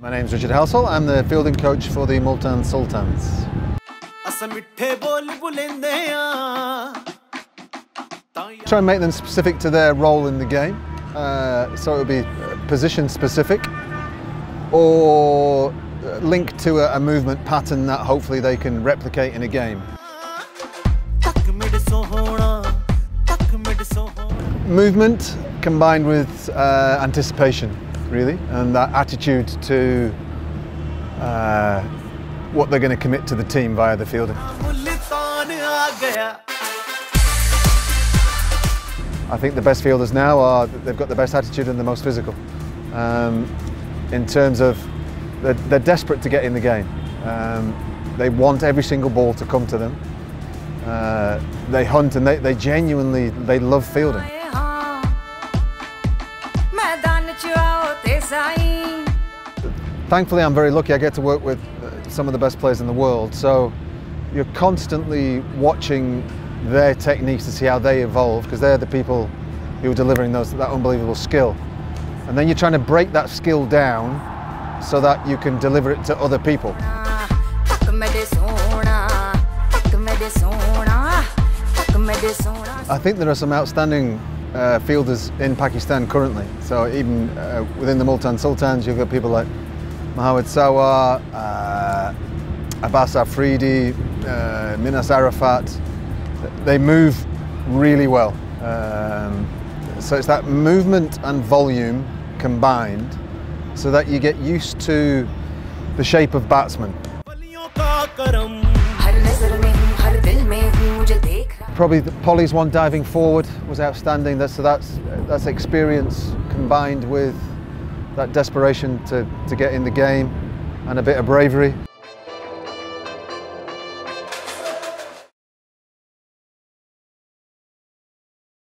My name's Richard Halsall. I'm the fielding coach for the Multan Sultans. Try and make them specific to their role in the game. Uh, so it would be position specific or linked to a, a movement pattern that hopefully they can replicate in a game. Movement combined with uh, anticipation, really, and that attitude to uh, what they're going to commit to the team via the fielding. I think the best fielders now are, they've got the best attitude and the most physical. Um, in terms of, they're, they're, desperate to get in the game. Um, they want every single ball to come to them. Uh, they hunt and they, they genuinely, they love fielding. Thankfully, I'm very lucky. I get to work with uh, some of the best players in the world. So you're constantly watching their techniques to see how they evolve because they're the people who are delivering those, that unbelievable skill. And then you're trying to break that skill down so that you can deliver it to other people. I think there are some outstanding uh, fielders in Pakistan currently. So even uh, within the Multan Sultans, you've got people like Mohammad Sawar, uh, Abbas Afridi, uh, Minhas Arafat. They move really well. Um, so it's that movement and volume combined so that you get used to the shape of batsmen. Probably Polly's one diving forward was outstanding. That's, so that's, that's experience combined with that desperation to, to get in the game and a bit of bravery.